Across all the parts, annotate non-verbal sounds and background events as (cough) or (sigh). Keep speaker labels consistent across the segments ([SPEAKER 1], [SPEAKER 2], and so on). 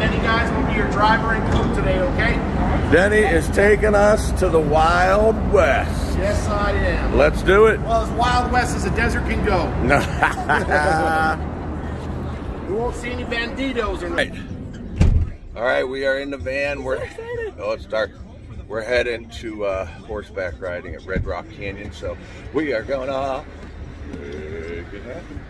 [SPEAKER 1] Denny guys will be your driver and crew today, okay?
[SPEAKER 2] Denny is taking us to the Wild West.
[SPEAKER 1] Yes, I am.
[SPEAKER 2] Let's do it.
[SPEAKER 1] Well, as Wild West as a desert can go. (laughs) You won't see any banditos or
[SPEAKER 2] Right. All right, we are in the van. We're oh, it's dark. We're heading to uh, horseback riding at Red Rock Canyon, so we are gonna make it happen.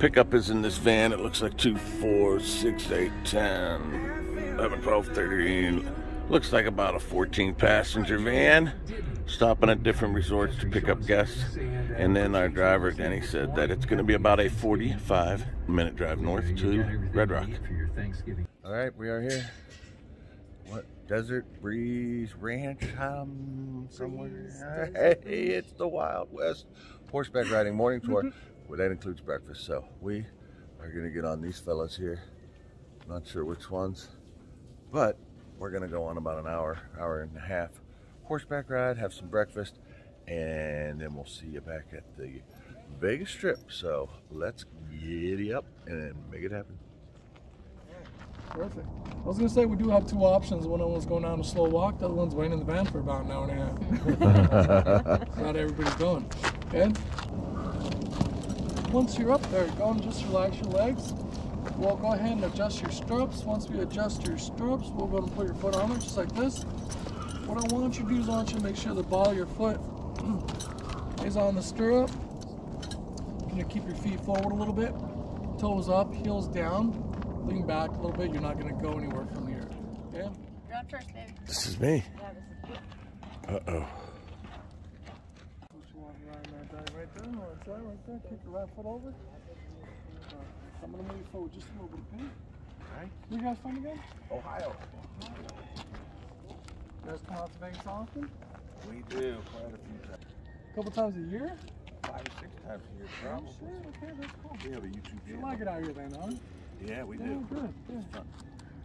[SPEAKER 2] Pickup is in this van. It looks like 2, 4, 6, 8, 10, 11, 12, 13. Looks like about a 14 passenger van. Stopping at different resorts to pick up guests. And then our driver, Denny, said that it's going to be about a 45 minute drive north to Red Rock. All right, we are here. What? Desert Breeze Ranch um, somewhere. (laughs) Hey, it's the Wild West horseback riding morning tour. (laughs) Well, that includes breakfast. So we are going to get on these fellas here. Not sure which ones, but we're going to go on about an hour, hour and a half horseback ride, have some breakfast, and then we'll see you back at the Vegas Strip. So let's giddy up and make it happen.
[SPEAKER 3] Perfect. I was gonna say we do have two options. One of them's going down a slow walk. The other one's waiting in the van for about an hour and a half. (laughs) Not everybody's going. Okay. Once you're up there, go and just relax your legs. We'll go ahead and adjust your stirrups. Once we adjust your stirrups, we'll go and put your foot on it just like this. What I want you to do is I want you to make sure the ball of your foot (clears throat) is on the stirrup. You're gonna keep your feet forward a little bit, toes up, heels down. Lean back a little bit. You're not gonna go anywhere from here. Okay?
[SPEAKER 4] You're up first, babe.
[SPEAKER 2] This is me.
[SPEAKER 4] Yeah, this is
[SPEAKER 2] Uh oh.
[SPEAKER 3] Just walk around that guy right there. No, it's that right there. Kick your right foot over. Uh, I'm gonna move forward just a little bit, okay?
[SPEAKER 2] Right.
[SPEAKER 3] Where you guys from again?
[SPEAKER 2] Ohio.
[SPEAKER 3] You guys come out to Vegas often?
[SPEAKER 2] We do quite a few times.
[SPEAKER 3] A couple times a year?
[SPEAKER 2] Five or six times a year,
[SPEAKER 3] Oh,
[SPEAKER 2] probably.
[SPEAKER 3] shit. Okay, that's cool.
[SPEAKER 2] We have a YouTube channel.
[SPEAKER 3] You like it out here then, huh?
[SPEAKER 2] Yeah, we
[SPEAKER 3] Yeah,
[SPEAKER 2] do.
[SPEAKER 3] good, good.
[SPEAKER 2] It's fun.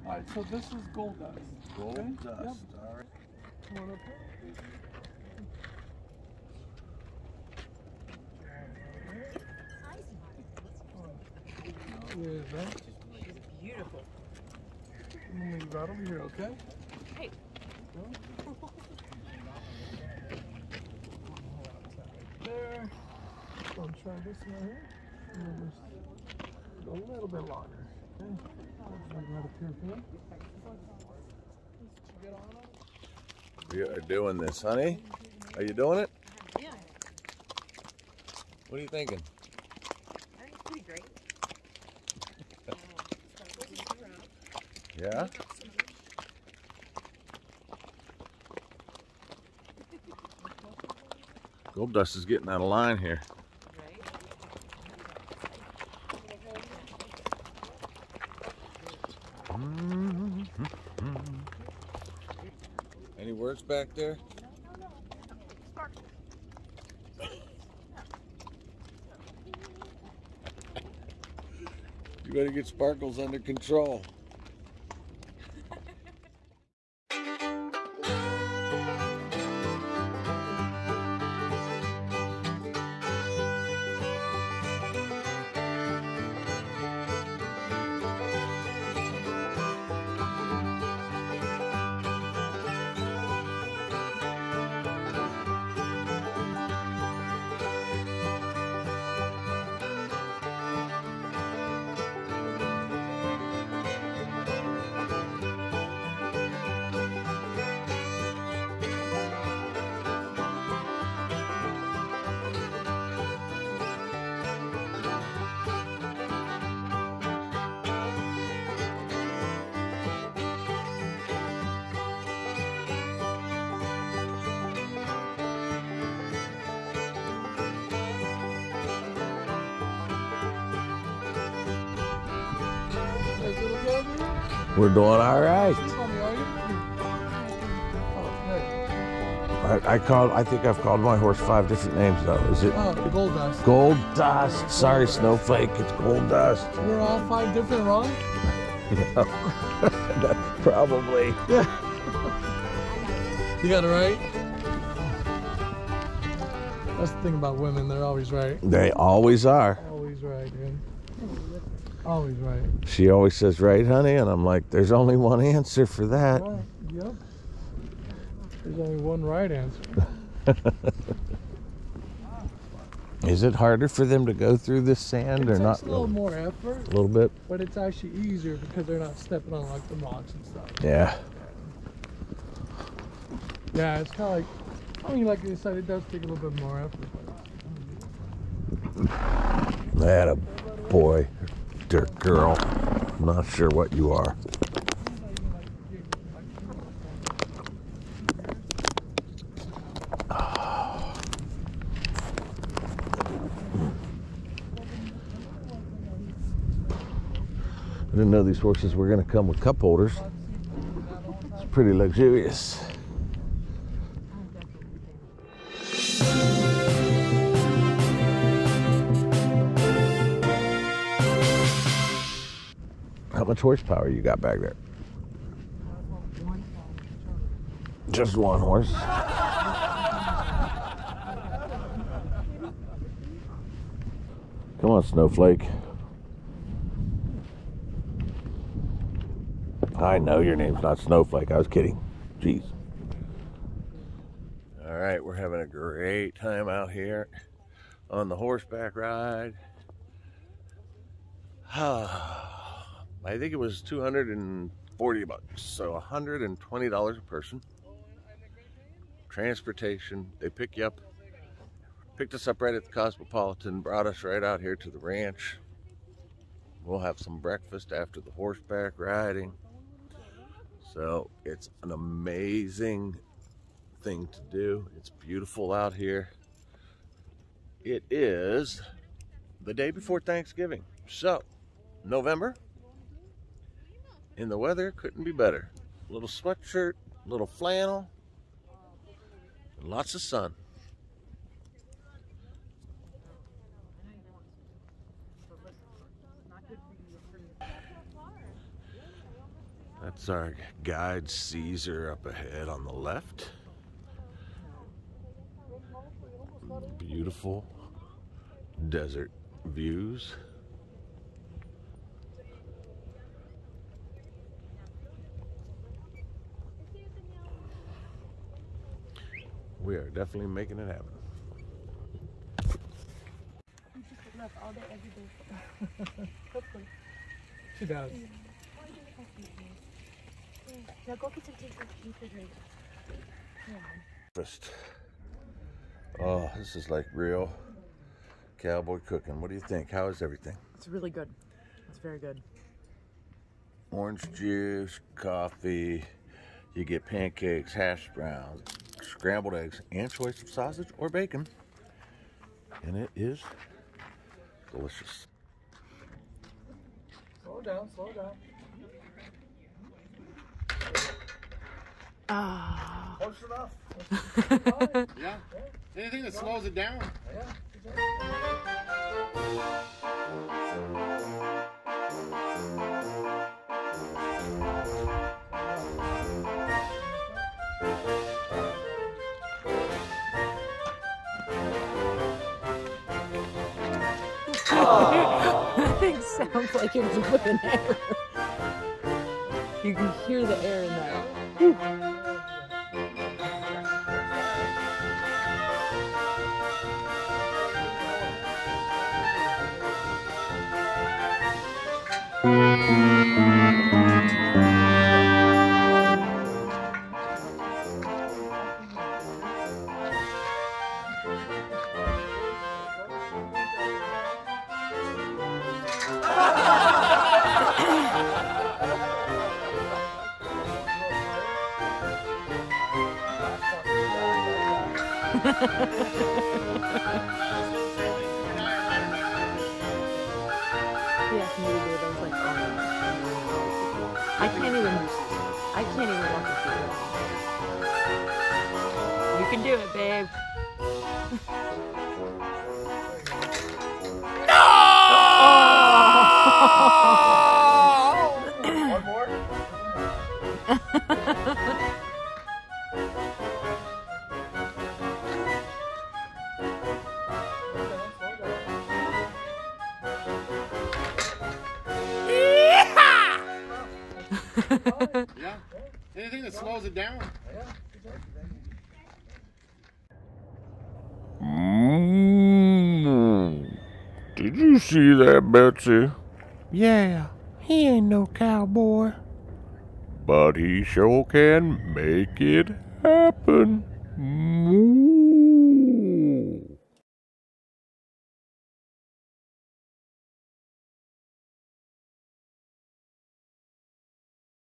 [SPEAKER 3] All right, so this is gold dust.
[SPEAKER 2] Gold
[SPEAKER 3] okay?
[SPEAKER 2] dust.
[SPEAKER 3] Yep.
[SPEAKER 2] All right.
[SPEAKER 3] Come on up here. Yeah, that.
[SPEAKER 4] She's beautiful.
[SPEAKER 3] I'm gonna leave right over here, okay?
[SPEAKER 4] Hey.
[SPEAKER 3] There. Gonna try this one here. And then just go a little bit longer. Okay. Just like right up here for you. Just get on it.
[SPEAKER 2] We are doing this, honey. Are you doing it?
[SPEAKER 4] Yeah,
[SPEAKER 2] What are you thinking?
[SPEAKER 4] I think it's pretty great.
[SPEAKER 2] Yeah? Gold dust is getting out of line here. Any words back there? You better get Sparkles under control. We're doing all right.
[SPEAKER 3] You call me, are you?
[SPEAKER 2] I, I called. I think I've called my horse five different names though. Is it.
[SPEAKER 3] Oh, gold dust.
[SPEAKER 2] Gold Dust? Sorry, Snowflake. It's Gold Dust.
[SPEAKER 3] We're all five different wrong? (laughs) no. (laughs)
[SPEAKER 2] Probably. Yeah. (laughs)
[SPEAKER 3] You got it right? That's the thing about women, they're always right.
[SPEAKER 2] They always are.
[SPEAKER 3] Always right, dude. Always right.
[SPEAKER 2] She always says, "Right, honey," and I'm like, "There's only one answer for that."
[SPEAKER 3] Right. Yep. There's only one right answer. (laughs)
[SPEAKER 2] Is it harder for them to go through this sand or
[SPEAKER 3] It
[SPEAKER 2] not?
[SPEAKER 3] takes a little more effort,
[SPEAKER 2] A little bit.
[SPEAKER 3] but it's actually easier because they're not stepping on like the rocks and stuff.
[SPEAKER 2] Yeah.
[SPEAKER 3] Yeah, it's kind of like, I mean, like you said, it does take a little bit more effort.
[SPEAKER 2] That a boy, girl. I'm not sure what you are. I didn't know these horses were going to come with cup holders. It's pretty luxurious. Much horsepower you got back there? Just one horse. Come on, Snowflake. I know your name's not Snowflake. I was kidding. Jeez. All right, we're having a great time out here on the horseback ride. (sighs) I think it was 240 bucks, so $120 a person. Transportation, they pick you up, picked us up right at the Cosmopolitan, brought us right out here to the ranch. We'll have some breakfast after the horseback riding. So it's an amazing thing to do. It's beautiful out here. It is the day before Thanksgiving. So, November, and the weather couldn't be better. little sweatshirt, little flannel, lots of sun. That's our guide Caesar up ahead on the left. Beautiful desert views. We are definitely making it happen.
[SPEAKER 5] all day, every day. (laughs)
[SPEAKER 3] She does.
[SPEAKER 5] Now go get some tea for tea for drink.
[SPEAKER 2] Breakfast. Oh, this is like real cowboy cooking. What do you think? How is everything?
[SPEAKER 4] It's really good. It's very good.
[SPEAKER 2] Orange juice, coffee. You get pancakes, hash browns, scrambled eggs, and choice of sausage or bacon. And it is delicious.
[SPEAKER 3] Slow down, slow down.
[SPEAKER 4] Ah.
[SPEAKER 3] Close enough. (laughs)
[SPEAKER 1] Yeah. Anything that slows it down.
[SPEAKER 3] Yeah.
[SPEAKER 4] It (laughs) sounds like it was with an error. You can hear the air in that. He asked me to do it. I was like, oh. I can't even. I can't even walk with you. You can do it, babe.
[SPEAKER 1] One (laughs) Anything that slows it down.
[SPEAKER 2] Mm. Did you see that, Betsy? Yeah, he ain't no cowboy. But he sure can make it happen. Mm.